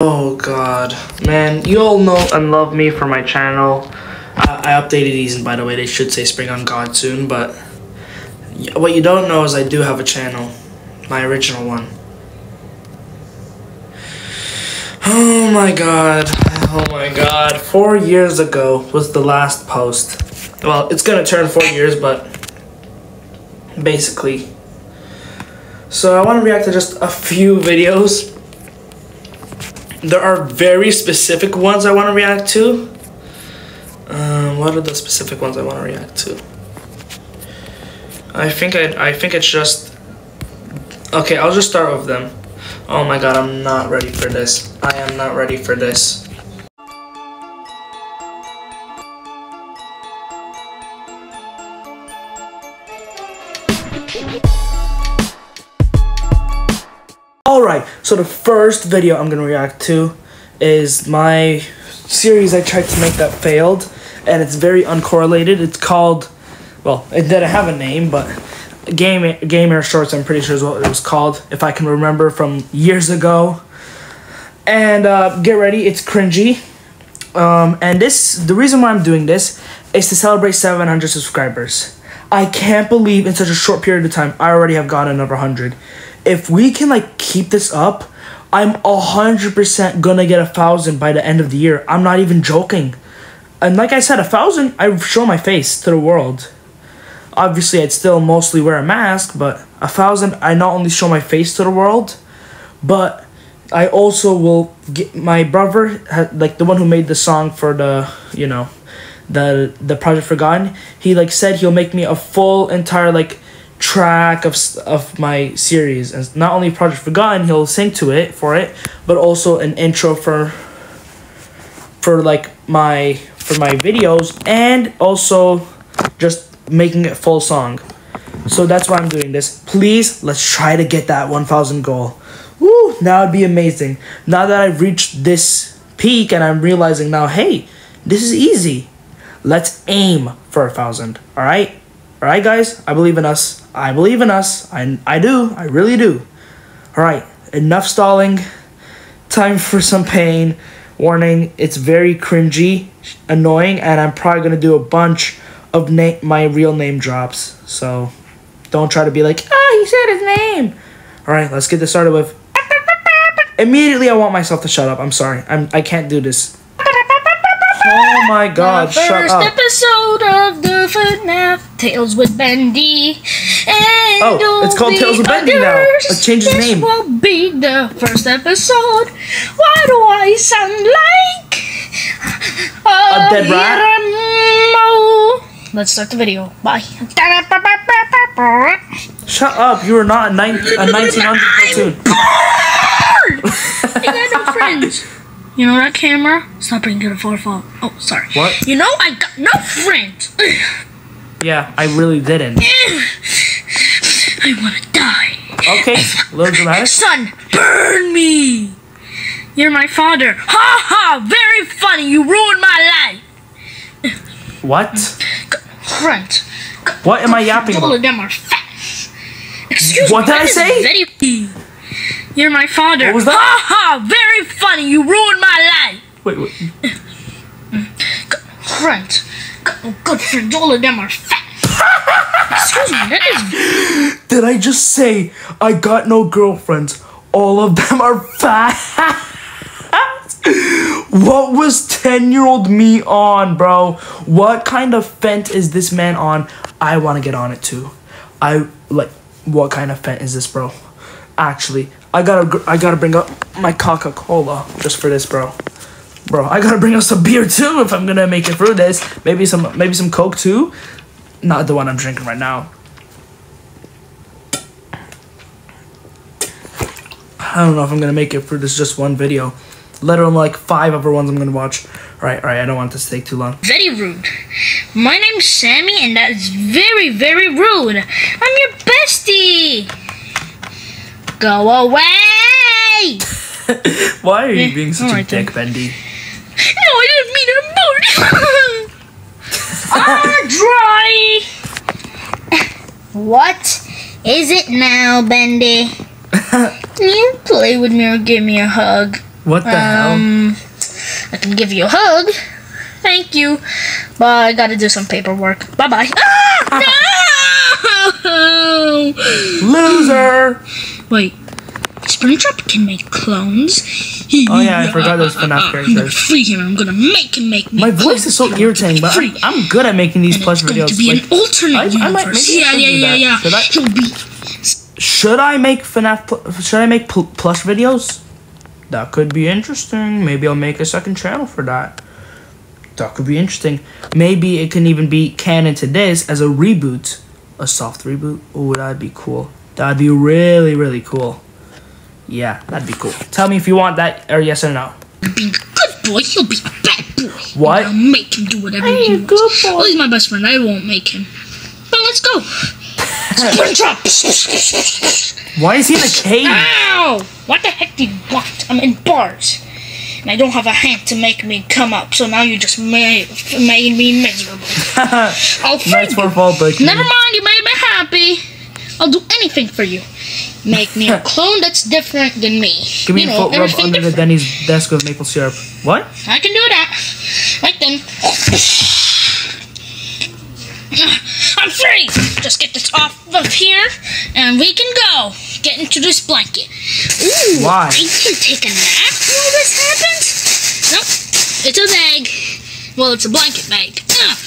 Oh god, man, you all know and love me for my channel. I, updated these, and by the way, they should say Spring on God soon. But what you don't know is I do have a channel, my original one. Oh my god, oh my god. Four years ago was the last post. Well, it's gonna turn four years, but basically. So I want to react to just a few videos there are very specific ones I want to react to. Um, what are the specific ones I want to react to? I think I I think it's just okay. I'll just start with them. Oh my god, I'm not ready for this. I am not ready for this. So the first video I'm gonna react to is my series I tried to make that failed, and it's very uncorrelated. It's called, well, it didn't have a name, but Game Gamer Shorts, I'm pretty sure is what it was called, if I can remember from years ago. And uh, get ready, it's cringy. Um, and this, the reason why I'm doing this is to celebrate 700 subscribers. I can't believe in such a short period of time I already have gotten another 100 if we can like keep this up, I'm a hundred percent gonna get a thousand by the end of the year. I'm not even joking. And like I said, a thousand, I show my face to the world. Obviously, I'd still mostly wear a mask, but a thousand, I not only show my face to the world, but I also will get my brother, like the one who made the song for the, you know, the the project forgotten. He like said he'll make me a full entire like track of of my series. And not only project forgotten he'll sing to it for it but also an intro for for like my for my videos and also just making it full song. So that's why i'm doing this. Please let's try to get that 1000 goal. Woo, that would be amazing. Now that i've reached this peak and i'm realizing now hey this is easy. Let's aim for a thousand all right all right guys i believe in us I believe in us. I, I do. I really do. Alright, enough stalling. Time for some pain. Warning, it's very cringy, annoying, and I'm probably going to do a bunch of na- my real name drops. So don't try to be like, ah, oh, he said his name. Alright, let's get this started with. Immediately, I want myself to shut up. I'm sorry. I'm, I can't do this. Oh my god, shut up. First episode of the FNAF Tales with Bendy. And oh, it's called Tales with Bendy now. Let's change his name. This will be the first episode. Why do I sound like a, a dead rat? Let's start the video. Bye. Shut up. You are not a, nine, a 1900 cartoon. I got no friends. You know that camera? Stop bringing to the forefront. Oh, sorry. What? You know I got no friends. yeah, I really didn't. I wanna die. Okay, a little dramatic. Son, burn me. You're my father. Ha ha! Very funny. You ruined my life. What? Friends. What am I yapping All about? All of them are fat. Excuse what me. What did I say? You're my father. What was that? Ha ha! Very funny. You ruined my life. Wait, wait. Friends. Good friends. All of them are fat. Excuse me. That is. Did I just say I got no girlfriends? All of them are fat. what was 10 year old me on, bro? What kind of fent is this man on? I want to get on it too. I like, what kind of fent is this, bro? Actually, I gotta I gotta bring up my Coca Cola just for this, bro. Bro, I gotta bring up some beer too if I'm gonna make it through this. Maybe some maybe some Coke too. Not the one I'm drinking right now. I don't know if I'm gonna make it through this just one video. Let alone like five other ones I'm gonna watch. Alright, alright, I don't want this to take too long. Very rude. My name's Sammy and that's very, very rude. I'm your bestie. Go away! Why are you being such a dick, then. Bendy? No, I didn't mean it. I'm dry. What is it now, Bendy? Can you play with me or give me a hug? What the Um, I can give you a hug. Thank you. But I gotta do some paperwork. Bye bye. Ah! No! Loser! Wait. Springtrap can make clones. Oh, yeah, I forgot those uh, uh, FNAF uh, I'm gonna characters. free him. I'm gonna make him make me. My voice is so irritating, but I'm, I'm good at making these And plush it's going videos. to be Like, an alternate I- I might- universe. I yeah, should yeah, yeah, yeah. Should I- He'll be should I make FNAF? Should I make pl- plush videos? That could be interesting. Maybe I'll make a second channel for that. That could be interesting. Maybe it can even be canon to this as a reboot, a soft reboot. Oh, that'd be cool. That'd be really, really cool. Yeah, that'd be cool. Tell me if you want that or yes or no. You'll be a good boy. He'll be a bad boy. What? I'll make him do whatever he a wants. good boy. Well, he's my best friend. I won't make him. But let's go. Springtrap. Why is he in a cage? Ow! What the heck do you want? I'm in bars. And I don't have a hand to make me come up, so now you just made, made me miserable. I'll free That's you. for fault, Never mind, you made me happy. I'll do anything for you. Make me a clone that's different than me. Give me you a know, foot rub under the. Denny's desk with maple syrup. What? I can do that. Right then. I'm free! Just get this off of here, and we can go. Get into this blanket. Ooh, Why? I can take a nap while this happens? Nope. It's a bag. Well, it's a blanket bag. Ugh.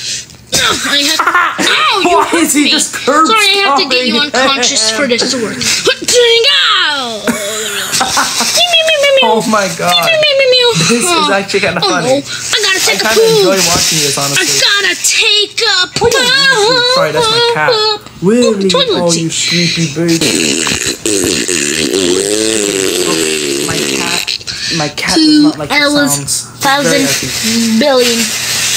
I have Ow, you Why hurt is he me. just curb Sorry, I have to get you unconscious for this to work. Oh my god. This is Oh. actually kind of Oh, funny. I gotta I take a kind of enjoy watching this, honestly. I gotta take a oh, poop. Sorry, that's my cat. Willie, oh, toilet oh you sleepy baby. Oh, my cat, my cat does not like the sounds. Thousand, billion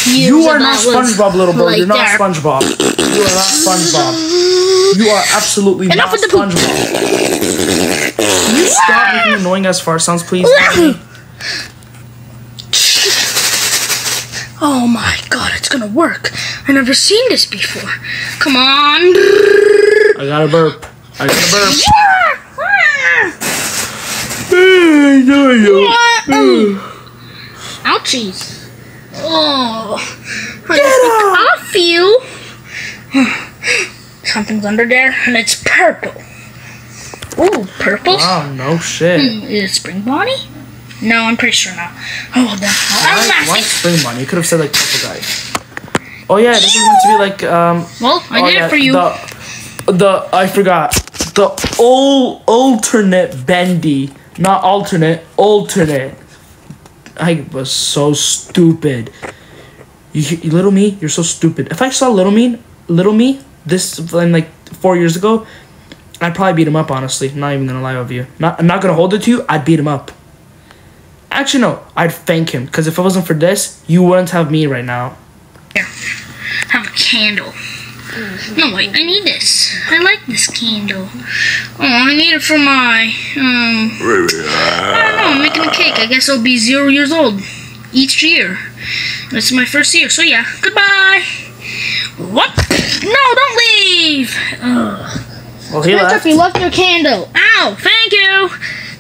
years You are not SpongeBob, little bird. You're not later. SpongeBob. You are not SpongeBob. You are absolutely Enough not with the poop. SpongeBob. Can you stop making annoying ass fart sounds, please? Oh my god, it's gonna work. I've never seen this before. Come on. I got a burp. I got a burp. Oh. Ouchies. Oh. I think I feel. Something's under there, and it's purple. Ooh, purple? Wow, no shit. Is it Spring Bonnie? No, I'm pretty sure not. Oh, the hell? I'm Why, why spring money? You could have said like purple guy. Oh yeah, this is meant to be like um. Well, I oh, did yeah, it for you. The, the I forgot the old alternate bendy, not alternate alternate. I was so stupid. You, you little me, you're so stupid. If I saw little me, little me, this like four years ago, I'd probably beat him up. Honestly, not even gonna lie with you. Not, I'm not gonna hold it to you. I'd beat him up. Actually, no. I'd thank him because if it wasn't for this, you wouldn't have me right now. Here, have a candle. No, wait, I need this. I like this candle. Oh, I need it for my, um, I don't know, I'm making a cake. I guess I'll be zero years old each year. This is my first year, so yeah, goodbye. What? No, don't leave. Ugh. Well, he Springtrap, left. you left your candle. Ow, thank you.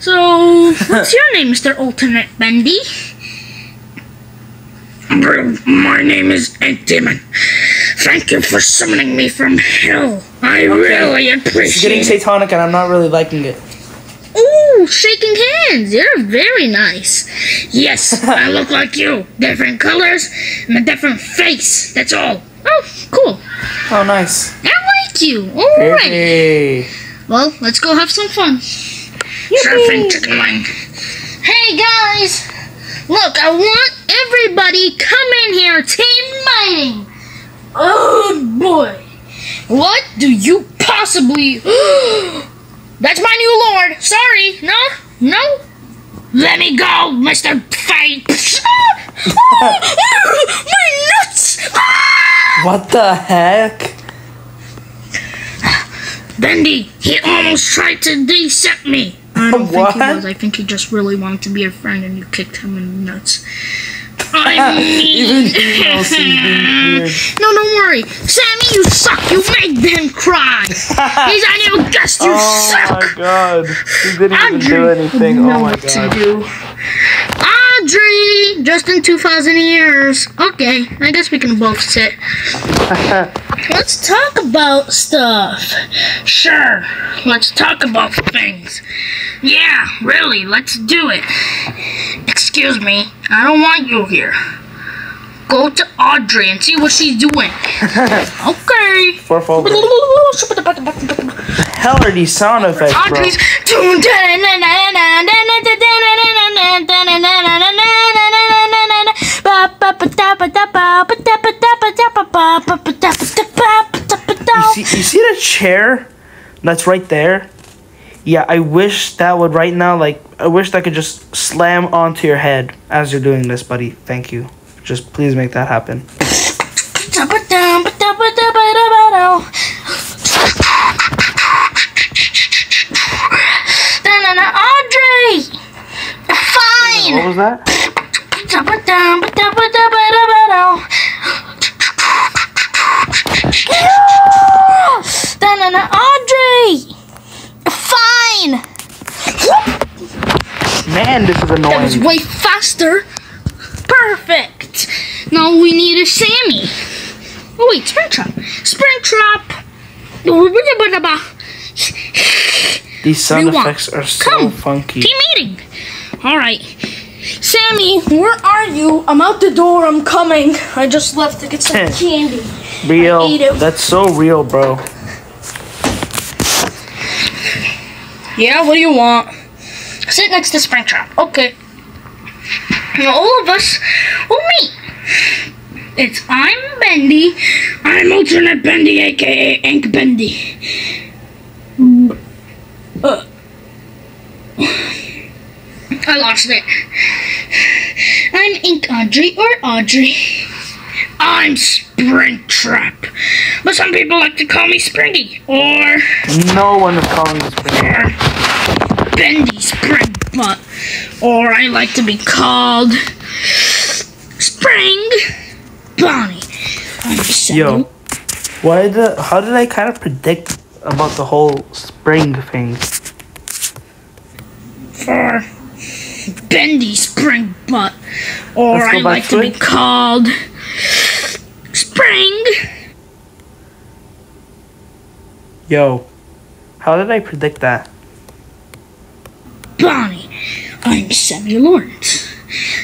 So, what's your name, Mr. Alternate Bendy? My name is Ant Demon. Thank you for summoning me from hell. I really It's getting appreciate satanic, and I'm not really liking it. Ooh, shaking hands. You're very nice. Yes, I look like you. Different colors and a different face. That's all. Oh, cool. Oh, nice. I like you. All right. Hey. Well, let's go have some fun. Surfing chicken wing. Hey guys! Look, I want everybody come in here, team mining. Oh boy! What do you possibly? That's my new lord. Sorry, no, no. Let me go, Mister Fate. my nuts! Ah! What the heck? Bendy, he almost tried to decept me. I don't think he was. I think he just really wanted to be a friend and you kicked him in the nuts. I'm mean. Even email seems weird. No, don't worry. Sammy, you suck. You made them cry. He's our new guest. You Oh suck. Oh my god. He didn't even do anything. Oh my to god. do. Audrey! Just in 2,000 years. Okay, I guess we can both sit. Let's talk about stuff. Sure, let's talk about things. Yeah, really, let's do it. Excuse me, I don't want you here. Go to Audrey and see what she's doing. okay. Over. Hell are these sound effects, bro? Audrey's You see, you see the chair that's right there? Yeah, I wish that would right now, like, I wish that could just slam onto your head as you're doing this, buddy. Thank you. Just please make that happen. What Fine! was that? Man, this is That was way faster. Perfect. Now we need a Sammy. Oh wait, Springtrap. Springtrap. These sound Rewind. effects are so Come. funky. Team meeting. All right. Sammy, where are you? I'm out the door. I'm coming. I just left to get some candy. Real. I ate it. That's so real, bro. Yeah, what do you want? Sit next to Springtrap. Okay. Now all of us will meet. It's I'm Bendy. I'm Alternate Bendy, aka Ink Bendy. Uh. I lost it. I'm Ink Audrey or Audrey. I'm Springtrap. But some people like to call me Springy or No one is calling this video. Bendy Spring Butt. Or I like to be called Spring Bonnie. Yo, why the? How did I kind of predict about the whole spring thing? For Bendy Spring Butt. Or I like to to be called Spring Yo, how did I predict that? Bonnie. I'm Sammy Lawrence.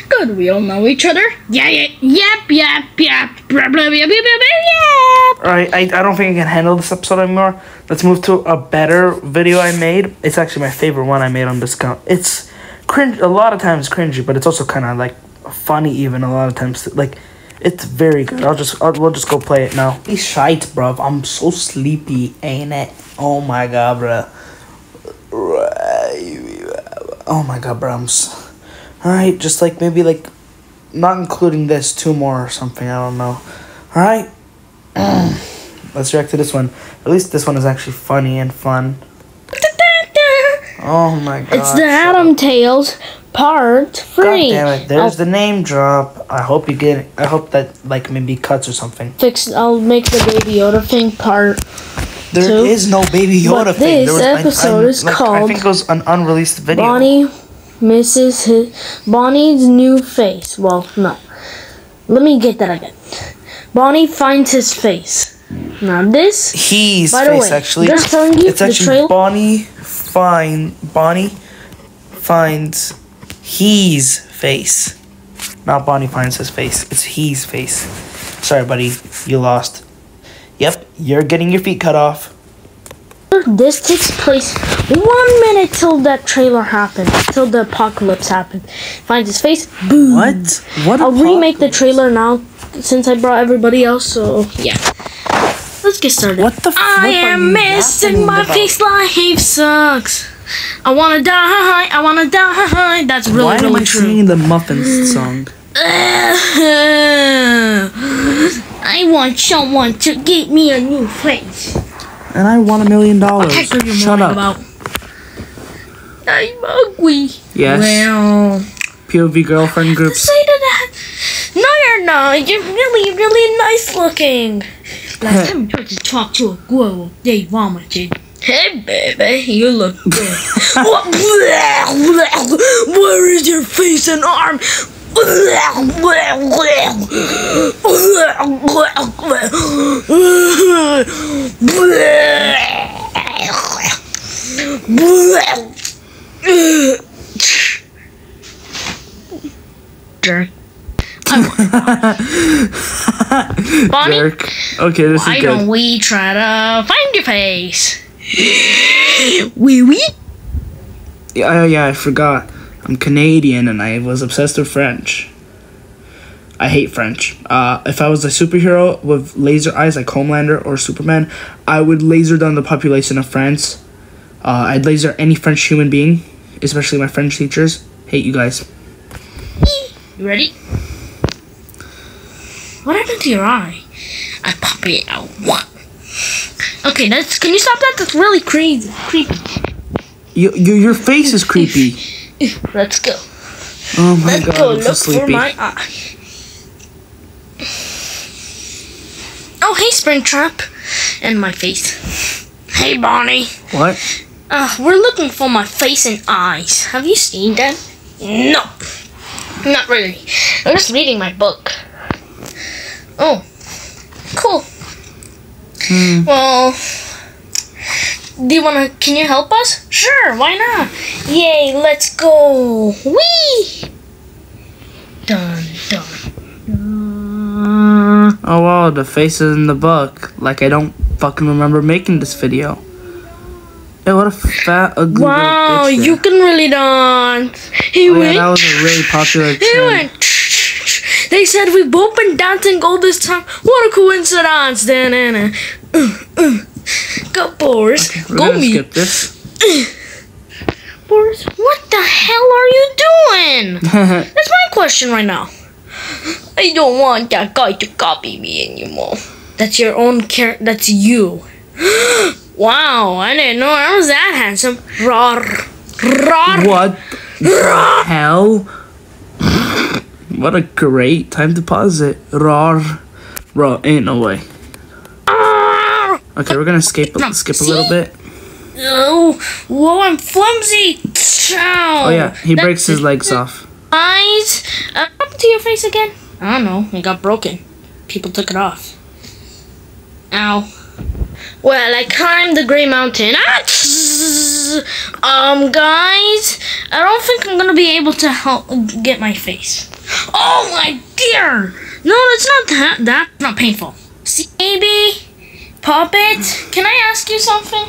Good, we all know each other. Yeah, yeah, yep, yep, yep, blah, blah, blah, blah, blah, blah. Alright, I, I don't think I can handle this episode anymore. Let's move to a better video I made. It's actually my favorite one I made on discount. It's cringe, a lot of times cringy, but it's also kind of like funny even a lot of times. Like, it's very good. I'll just, I'll, we'll just go play it now. These shite, bruv. I'm so sleepy, ain't it? Oh my god, bruh. Oh my god, bro. I'm Alright, just like maybe like not including this, two more or something. I don't know. Alright. Let's react to this one. At least this one is actually funny and fun. Oh my god. It's the Adam Tales Part God damn it! There's the name drop. I hope you get. it. I hope that like maybe cuts or something. fix. I'll make the Baby Yoda thing part. There is Two. no Baby Yoda But thing. this There was, episode is I called think it was an unreleased video. Bonnie misses his Bonnie's new face. Well, no. Let me get that again. Bonnie finds his face. Now this. He's By the face way, actually. just telling you, it's the actually trail- Bonnie find Bonnie finds he's face. Not Bonnie finds his face. It's he's face. Sorry, buddy, you lost. Yep, you're getting your feet cut off. This takes place one minute till that trailer happens, till the apocalypse happens. Finds his face, boom. What? What? I'll remake the trailer now since I brought everybody else, so yeah. Let's get started. What the I flip am missing my about? face, life sucks. I wanna die, I wanna die. That's really, Why am really I true. singing the Muffins song? I want someone to get me a new face. And I want a million dollars. That's what you're Shut up. about. I'm ugly. Yes. Well, POV girlfriend groups. say to that. no, you're not. You're really, really nice looking. Last time I tried to talk to a girl, they vomited. Hey, baby, you look good. What- Where is your face and arm? Jerk. Bonnie, Jerk. Okay, this why is don't good. we try to find your face? Wee wee. Yeah, yeah, I forgot. I'm Canadian and I was obsessed with French. I hate French. Uh, if I was a superhero with laser eyes like Homelander or Superman, I would laser down the population of France. Uh, I'd laser any French human being, especially my French teachers. Hate you guys. You ready? What happened to your eye? I pop it out. What? Okay, that's. Can you stop that? That's really crazy. Creepy. You, you, your face is creepy. Let's go. Oh my Let's god, go I'm so look for my eye. Oh, hey, Springtrap. And my face. Hey, Bonnie. What? Uh, we're looking for my face and eyes. Have you seen them? No. Not really. I'm just reading my book. Oh. Cool. Hmm. Well, do you wanna, can you help us? Sure, why not? Yay, let's go. Whee! Dun, dun. Oh wow, the faces in the book. Like I don't fucking remember making this video. Hey, what a fat, ugly Wow, you can really dance. He Oh, yeah, went. that was a really popular He trend. went. They said we've both been dancing all this time. What a coincidence! Da-na-na. Uh, uh. Go, Boris. We're Go, me. skip this. Boris, what the hell are you doing? That's my question right now. I don't want that guy to copy me anymore. That's your own char- That's you. wow, I didn't know I was that handsome. Rawr. Rawr. what the hell? what a great time to pause it. Rawr. Bro, ain't no way. Okay, we're gonna skip skip a little bit. Oh, whoa, I'm flimsy. Ow. Oh yeah, he That's breaks his legs off. Eyes. Uh, happened to your face again? I don't know. It got broken. People took it off. Ow. Well, I climbed the Grey Mountain. Ah, um, guys, I don't think I'm gonna be able to help get my face. Oh my dear! No, it's not that. That's not painful. See, baby, puppet. Can I ask you something?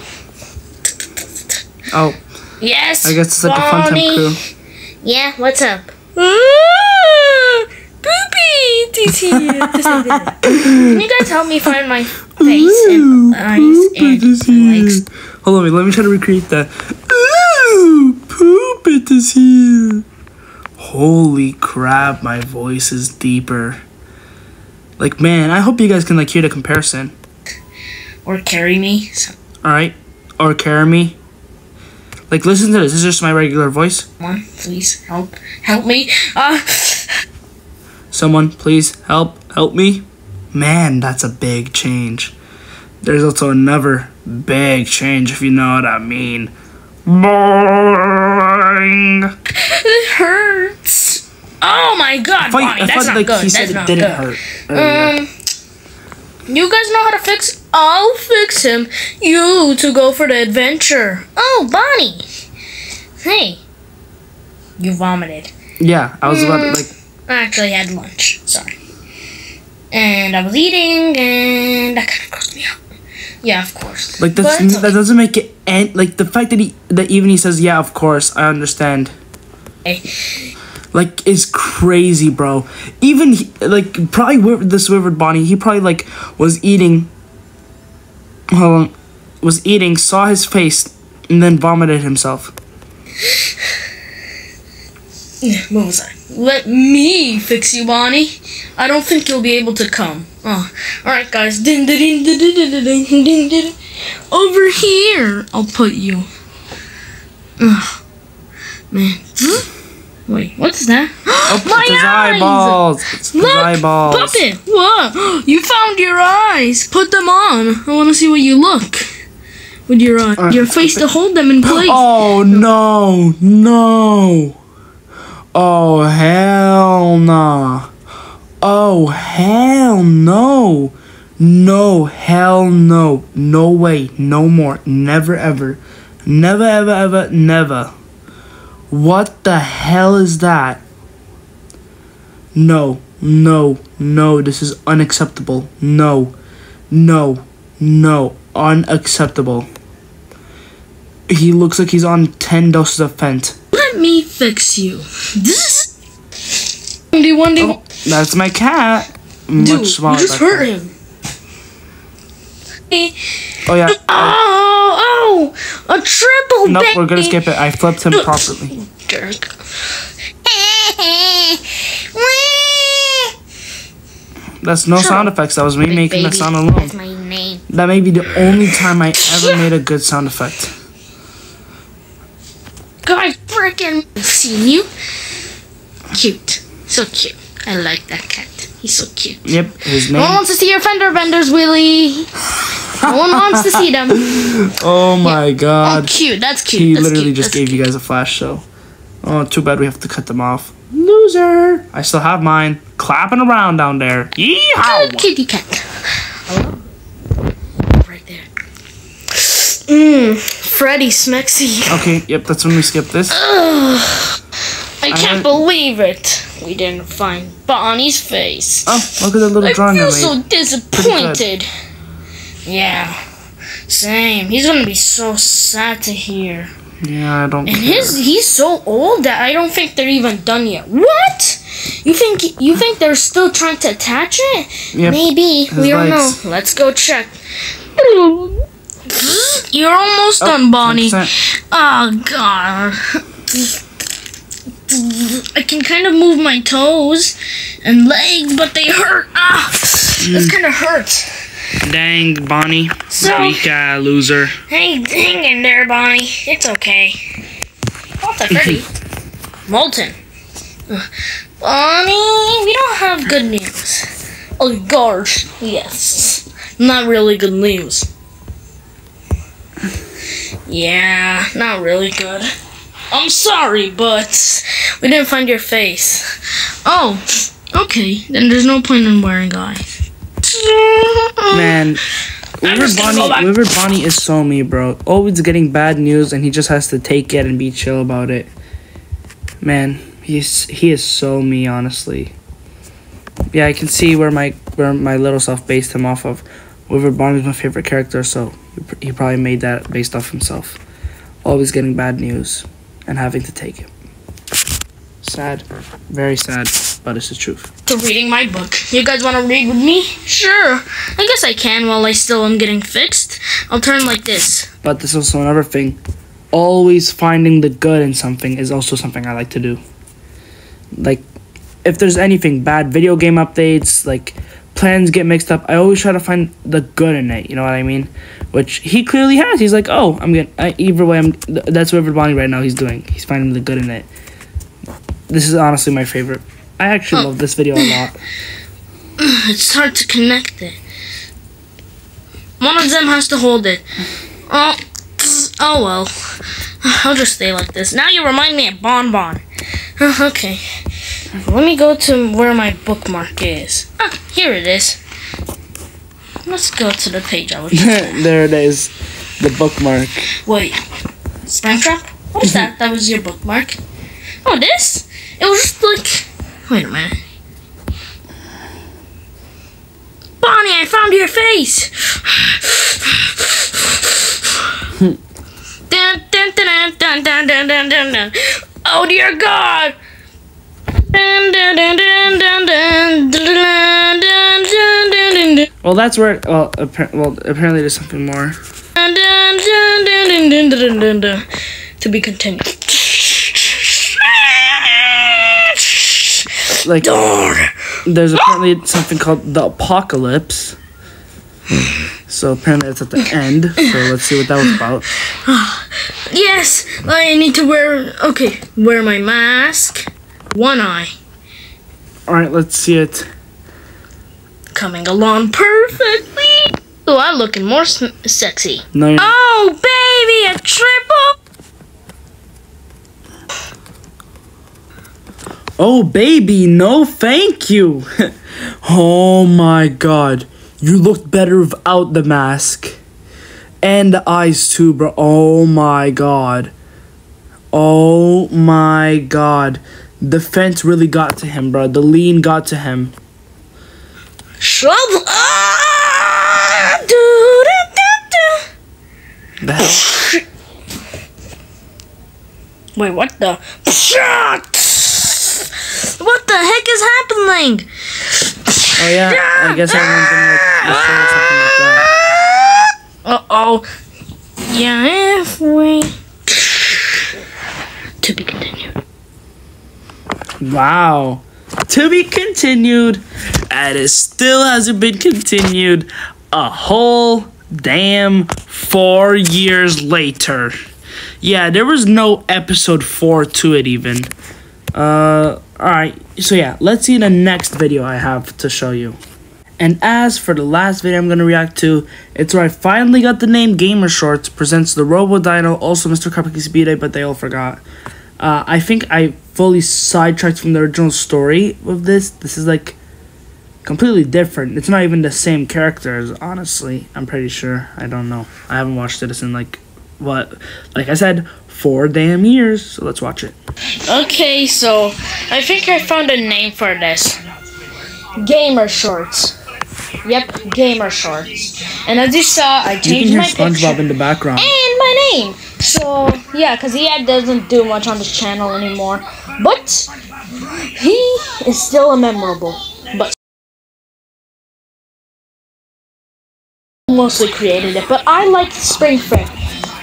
Oh, Yes. I guess it's like a fun time crew. Yeah, what's up? Ah, Poopy! He's here. Can you guys help me find my face and eyes and legs? Hold on, wait, let me try to recreate that. Ooh, poop it is here. Holy crap, my voice is deeper. Like, man, I hope you guys can like hear the comparison. Or carry me? So- All right, or carry me. Like, listen to this. This is just my regular voice. Someone, please help. Help me. Ah. Someone, please help, help me. Man, that's a big change. There's also another big change, if you know what I mean. Boing. it hurts. Oh my god, I thought, Bonnie, I that's thought not like good. he said that's it not didn't good. hurt. Um, you guys know how to fix? I'll fix him. You to go for the adventure. Oh, Bonnie. Hey, you vomited. yeah, I was about to mm. like. I actually had lunch. Sorry. And I was eating, and that kind of grossed me out. Yeah, of course. Like that's, that doesn't make it and like the fact that he that even he says yeah of course I understand okay like is crazy, bro. Even he, like probably this Withered Bonnie, he probably like was eating. Hold on, was eating, saw his face, and then vomited himself. What was I? Let me fix you, Bonnie. I don't think you'll be able to come. Oh, all right, guys. Ding, ding, ding, ding, ding, ding, ding. Over here, I'll put you. Ugh. Man. Hmm? Wait, what's that? Oh, My it's eyes! eyeballs. It's Look, eyeballs. Puppet, what? You found your eyes. Put them on. I want to see what you look with your eye. Uh, your face to hold them in place. Oh no, no. Oh hell nah. Oh hell no. No, hell no. No way. No more. Never ever. Never ever ever never. What the hell is that? No, no, no. This is unacceptable. No, no, no. Unacceptable. He looks like he's on 10 doses of Fent. Let me fix you. This is. Do you want to? Oh, that's my cat. Much Dude, you just hurt him. Oh, yeah. Oh, a triple Nope, baby. we're gonna skip it. I flipped him properly. Jerk. That's no sound effects. That was me making the sound alone. That's my name. That may be the only time I ever made a good sound effect. God, freaking seen you. Cute, so cute. I like that cat. He's so cute. Yep, his No one wants to see your fender benders, Willie. No one wants to see them. Oh my Oh, god. cute. That's cute. He That's literally cute. just That's gave you guys a flash show. Oh, too bad we have to cut them off. Loser. I still have mine. Clapping around down there. Yeehaw! Good kitty cat. Right there. Mmm, Freddy Smexy. Okay, yep, that's when we skip this. I can't heard- believe it. We didn't find Bonnie's face. Oh, look at that little I drawing I feel so disappointed. Yeah, same. He's gonna be so sad to hear. Yeah, I don't And care. his he's so old that I don't think they're even done yet. What? You think you think they're still trying to attach it? Yep. Maybe His we don't know. Let's go check. You're almost oh, done, Bonnie. 100%. Oh god. I can kind of move my toes and legs, but they hurt. Ah, this kind of hurts. Dang, Bonnie. So- Weak uh, loser. Hey, hang in there, Bonnie. It's okay. What the Freddy? Molten. Bonnie, we don't have good news. Oh gosh, yes. Not really good news. Yeah, not really good. I'm sorry, but we didn't find your face. Oh, okay. Then there's no point in wearing eyes. Man, River just gonna go back. Bonnie, River Bonnie is so me, bro. Always getting bad news, and he just has to take it and be chill about it. Man, he's he is so me, honestly. Yeah, I can see where my where my little self based him off of. River Bonnie's my favorite character, so he probably made that based off himself. Always getting bad news and having to take it. Sad, very sad, but it's the truth. to reading my book. You guys want to read with me? Sure. I guess I can while I still am getting fixed. I'll turn like this. But there's also another thing. Always finding the good in something is also something I like to do. Like, if there's anything bad, video game updates, like plans get mixed up, I always try to find the good in it. You know what I mean? Which he clearly has. He's like, oh, I'm gonna. I, either way, I'm. th- That's what Bonnie right now. He's doing. He's finding the good in it. This is honestly my favorite. I actually Oh. love this video a lot. It's hard to connect it. One of them has to hold it. Oh, oh well. I'll just stay like this. Now you remind me of Bon Bon. Okay. Let me go to where my bookmark is. Ah, here it is. Let's go to the page I was there it is, the bookmark. Wait, Springtrap? What is that? That was your bookmark. Oh, this? It was just like. Wait a minute. Bonnie, I found your face. dun, dun, dun, dun, dun, dun, dun, dun, dun. Oh dear God. Dun, dun, dun, dun, dun, dun, dun, dun, dun. Well, that's where. Well, well, apparently there's something more. To be continued. Like, there's apparently something called the apocalypse. So apparently it's at the end. So let's see what that was about. Yes, I need to wear. Okay, wear my mask. One eye. All right, let's see it. Coming along perfectly. Oh, I'm looking more sexy. No, you're not. Oh, baby, a triple. Oh, baby, no thank you. oh my god. You looked better without the mask. And the eyes too, bro. Oh my god. Oh my god. The fence really got to him, bro. The lean got to him. Trouble. Ah, do, do, do, do. The? Wait, what the? What the heck is happening? Oh yeah, I guess everyone's gonna like, or something like that. Uh oh. Yeah, halfway. To be continued. Wow. To be continued. And it still hasn't been continued a whole damn four years later. Yeah, there was no episode four to it even. Uh, alright. So yeah, let's see the next video I have to show you. And as for the last video I'm going to react to, it's where I finally got the name Gamer Shorts, presents the Robo Dino, also Mr. Cupcake Speed but they all forgot. Uh, I think I fully sidetracked from the original story of this. This is like completely different. It's not even the same characters, honestly. I'm pretty sure. I don't know. I haven't watched this in like, what? Like I said, four damn years. So let's watch it. Okay, so I think I found a name for this. Gamer shorts. Yep, gamer shorts. And as you saw, I changed my SpongeBob picture in the background. and my name. So yeah, cause he doesn't do much on this channel anymore, but he is still a memorable. But mostly created it, but I like Spring Frick.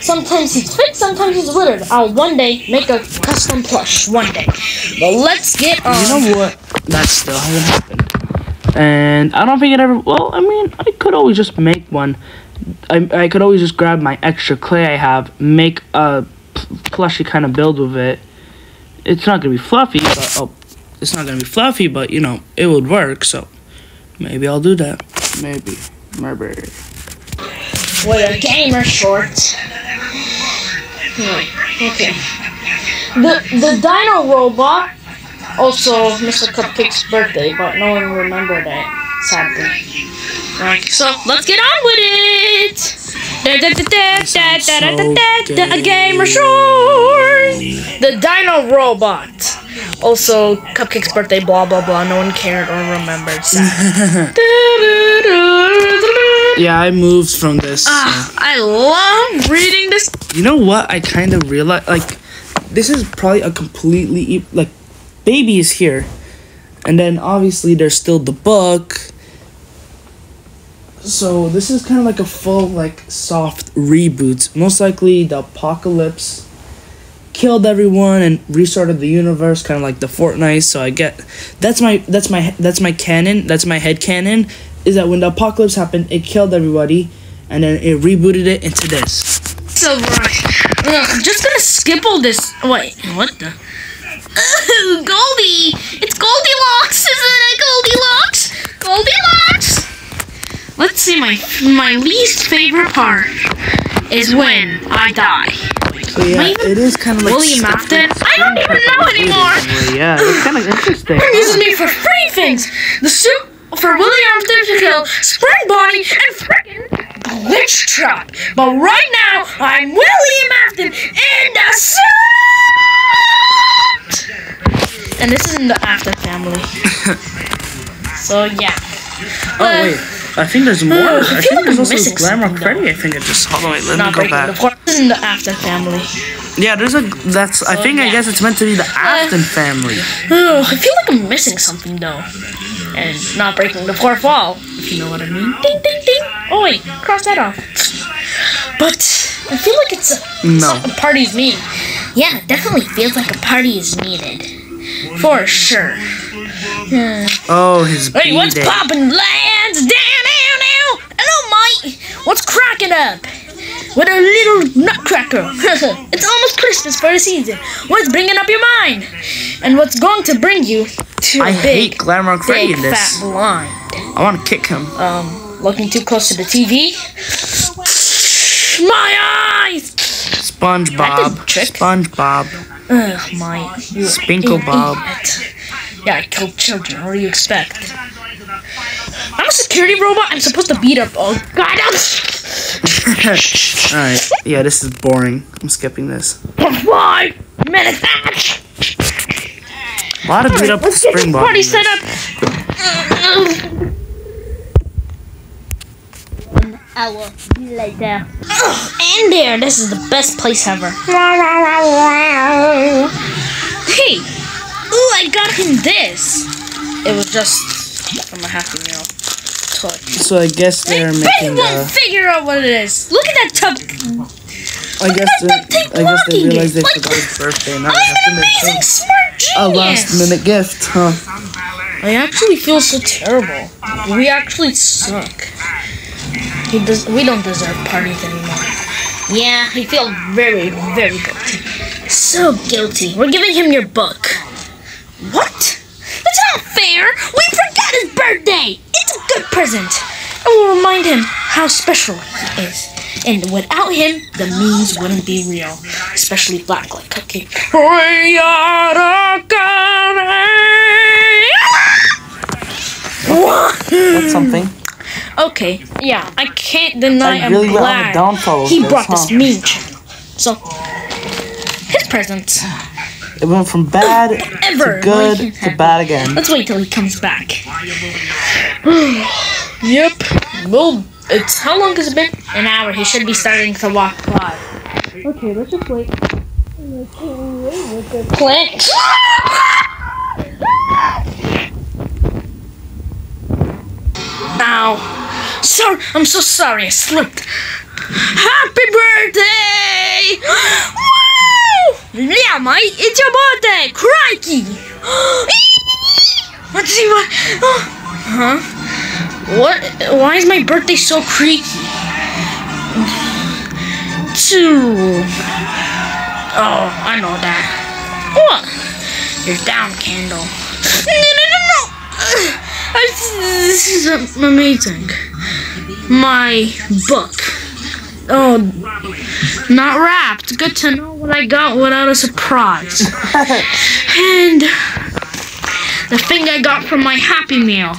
Sometimes he's fit, sometimes he's withered. I'll one day make a custom plush. One day. But let's get on. You know what? That still hasn't happened. And I don't think it ever. Well, I mean, I could always just make one. I, I could always just grab my extra clay I have, make a plushy kind of build with it. It's not gonna be fluffy, but oh, it's not gonna be fluffy, but you know, it would work. So maybe I'll do that. Maybe, maybe. with a gamer shorts. Hmm, Okay. The the Dino robot, also Mr. Cupcake's birthday, but no one remembered it, Right, so let's get on with it. Da, da, da, da, da, da, da, da, da, da, a gamer shorts. The Dino robot. Also, Cupcake's birthday, blah blah blah. No one cared or remembered. Yeah, I moved from this. so- Ah, I love reading this. You know what? I kind of realized like this is probably a completely like baby is here, and then obviously there's still the book. So this is kind of like a full like soft reboot. Most likely the apocalypse killed everyone and restarted the universe, kind of like the Fortnite. So I get that's my that's my that's my canon. That's my head canon. Is that when the apocalypse happened, it killed everybody, and then it rebooted it into this. So right. I'm just gonna skip all this. Wait, what the? Goldie! It's Goldilocks, isn't it? Goldilocks! Goldilocks! Let's see. My my least favorite part is when I die. So yeah, it is kind of like William Afton? I don't even know anymore. Yeah, it's kind of interesting. uses me for three things: the suit for William Afton to kill, Spring Bonnie, and frickin' Glitch Trap. But right now, I'm William Afton in the suit. And this is in the Afton family. so yeah. Oh wait, I think there's more. Uh, I I think like there's I'm also missing Glamour something, Freddy. I think it just. Hold on, wait. Let me go back. the fourth. This is in the Afton family. Yeah, there's a. That's. I think. I guess it's meant to be the Afton family. Ugh, I feel like I'm missing something though. And not breaking the fourth wall, if you know what I mean. Ding ding ding. Oh wait, cross that off. But I feel like it's a, No. a party's needed. Yeah, definitely feels like a party is needed. For sure. Oh, his Hey, what's B-Day. poppin', lads? Down, down, down. Hello, mate. What's cracking up? with a little nutcracker. it's almost Christmas for a season. What's bringing up your mind? And what's going to bring you to I a big, hate Freddy big in this. fat blind? I want to kick him. Um, looking too close to the TV. My eyes! SpongeBob. SpongeBob. Ugh, my. You Spinkle Bob. Yeah, I killed children. What do you expect? I'm a security robot. I'm supposed to beat up. Oh God! Alright. Yeah, this is boring. I'm skipping this. Five minutes match. A lot of beat up Let's get this Springbok. party in set this. up. An hour later. And there, this is the best place ever. Hey, ooh, I got him this. It was just from a Happy Meal toy. So I guess they're Bet you making won't uh figure out what it is. Look at that tub. I guess at that they, I guess they realized they it. Like, forgot his birthday. Now I'm have to an make amazing him smart genius. a last minute gift, huh? I actually feel so terrible. We actually suck. He does. We don't deserve parties anymore. Yeah, I feel very, very guilty. So guilty. We're giving him your book. What? That's not fair. We forgot his birthday. It's a good present. And we'll remind him how special he is. And without him, the memes wouldn't be real. Especially Black Light Cupcake. We are That's something. Okay, yeah, I can't deny I I'm really went glad the downfall he this, brought huh? this meme. So, his presents. It went from bad Ever. to good Like, to bad again. Let's wait till he comes back. yep. Well, it's how long has it been? An hour. He should be starting to walk live. Okay, let's just wait. Clint. Ow. Sorry, I'm so sorry. I slipped. Happy birthday! Yeah, mate, it's your birthday. Crikey! Let's see what. Oh, huh? What? Why is my birthday so creaky? Two. Oh, I know that. What? Your down candle. No, no, no, no. This is amazing. My book. Oh, not wrapped. Good to know what I got without a surprise. and the thing I got from my Happy Meal.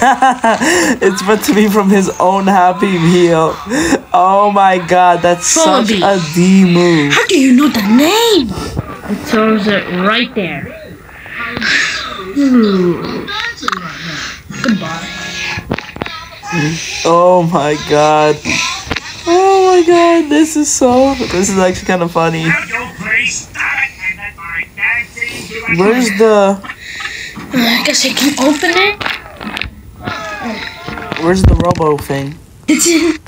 it's meant to be from his own Happy Meal. Oh my god, that's such Phobie. a D move. How do you know the name? It tells it right there. Goodbye. Oh my god. Oh my god, this is so. This is actually kind of funny. Where's the. I guess I can open it. Where's the robo thing? It's in.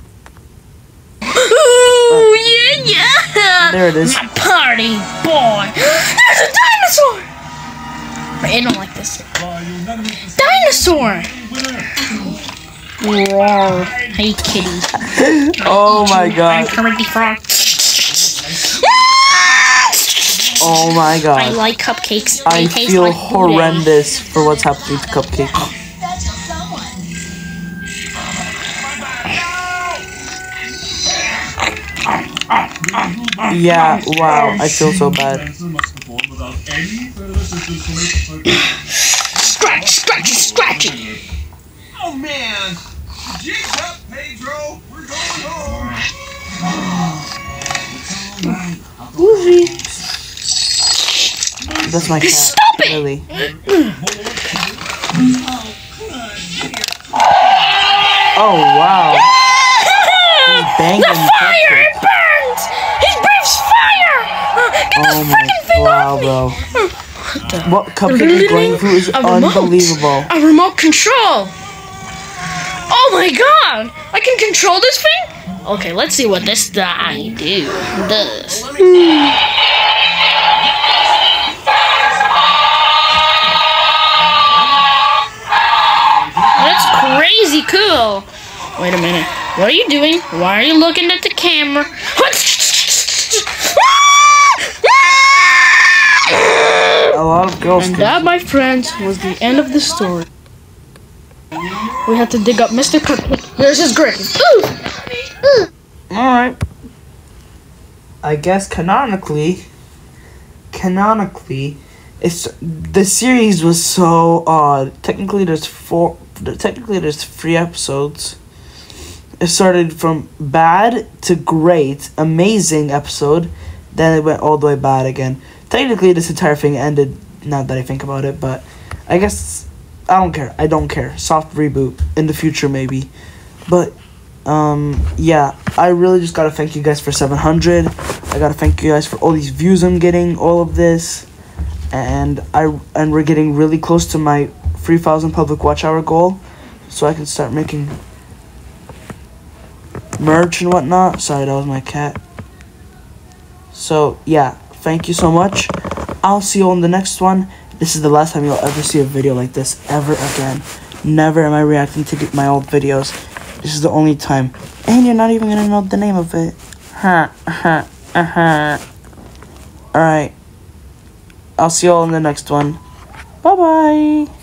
Ooh, yeah, yeah! There it is. My party, boy! There's a dinosaur! I don't like this. Dinosaur! Roar. Hey, kitty. Oh my I'm god. Kermit the Frog. Oh my god. I like cupcakes. They I taste feel like boudin. horrendous for what's happening to Cupcake. Yeah, wow, I feel so bad. Scratch, scratchy, scratchy. Oh man! Jigs up, Pedro! We're going home! That's my cat. Stop it! Really. Oh wow. Banging the fire! It burns! He breathes fire! Uh, Get Oh this my freaking thing wow, off me! bro. What Cupcake is going through is A remote. unbelievable. A remote control! Oh my god! I can control this thing? Okay, let's see what this guy do does. That's crazy cool. Wait a minute. What are you doing? Why are you looking at the camera? A lot of girls. And that, my friends, was the end of the story. We have to dig up Mr. Cupcake. Here's his grave. Alright. I guess canonically, canonically, it's the series was so odd. Technically, there's four. Technically, there's three episodes. It started from bad to great, amazing episode, then it went all the way bad again. Technically, this entire thing ended. Now that I think about it, but I guess I don't care. I don't care. Soft reboot. In the future, maybe, but um yeah. I really just gotta thank you guys for 700 i gotta thank you guys for all these views i'm getting all of this. And i and we're getting really close to my 3000 public watch hour goal. So i can start making merch and whatnot. Sorry that was my cat. So yeah. Thank you so much. I'll see you on the next one this is the last time you'll ever see a video like this ever again never am i reacting to my old videos this is the only time. And you're not even gonna know the name of it. Huh, huh, uh huh. Alright. I'll see you all in the next one. Bye bye.